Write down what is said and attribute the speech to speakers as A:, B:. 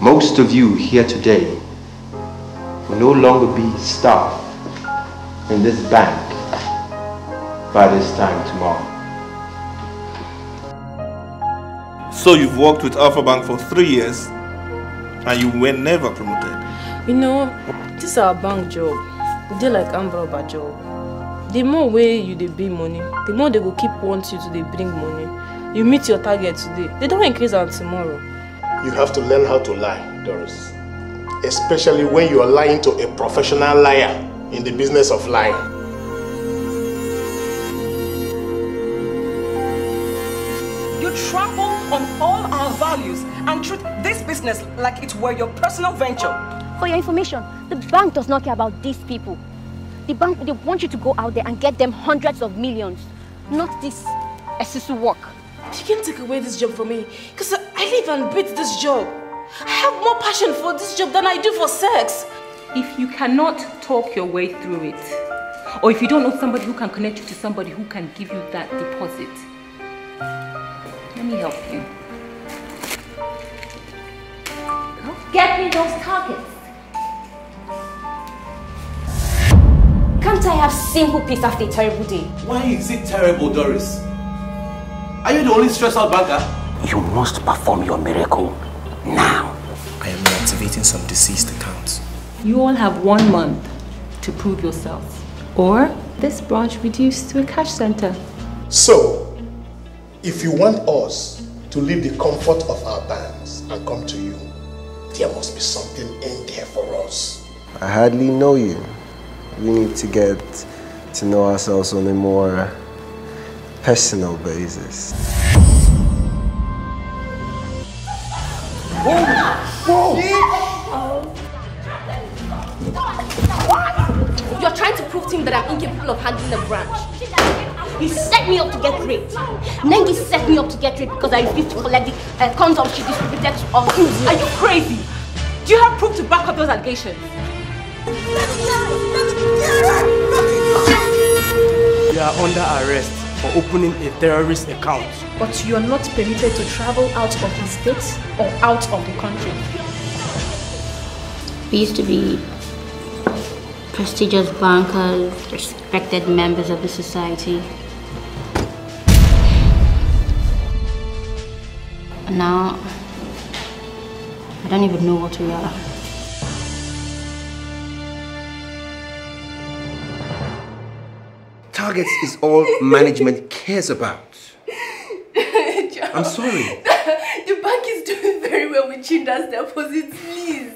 A: most of you here today will no longer be staff in this bank by this time tomorrow.
B: So you've worked with Alpha Bank for three years and you were never promoted?
C: You know, this is our bank job. They like umbrella job. The more way you dey bring money, the more they will keep want you to dey bring money. You meet your target today, they don't increase am tomorrow.
D: You have to learn how to lie, Doris. Especially when you are lying to a professional liar in the business of lying.
E: You trample on all our values and treat this business like it were your personal venture.
F: For your information, the bank does not care about these people. The bank, they want you to go out there and get them hundreds of millions, not this Esusu work.
C: You can't take away this job from me because I live and breathe this job. I have more passion for this job than I do for sex.
G: If you cannot talk your way through it, or if you don't know somebody who can connect you to somebody who can give you that deposit, let me help you.
F: Get me those targets. Can't I have simple peace after a terrible day?
H: Why is it terrible, Doris? Are you the only stressed out banker?
I: You must perform your miracle now.
J: I am reactivating some deceased accounts.
G: You all have one month to prove yourselves. Or this branch reduced to a cash center.
D: So, if you want us to leave the comfort of our banks and come to you, there must be something in there for us.
A: I hardly know you. We need to get to know ourselves on a more personal basis.
F: You're trying to prove to him that I'm incapable of handling a branch. You set me up to get raped. Nengi set me up to get raped because I refused to collect the uh, condoms she distributed to us.
G: Are you crazy? Do you have proof to back up those allegations?
K: You are under arrest for opening a terrorist account.
C: But you are not permitted to travel out of the states or out of the country.
L: We used to be prestigious bankers, respected members of the society. And now, I don't even know what we are.
A: Targets is all management cares about. I'm sorry.
C: the bank is doing very well with Chinda's deposits, please.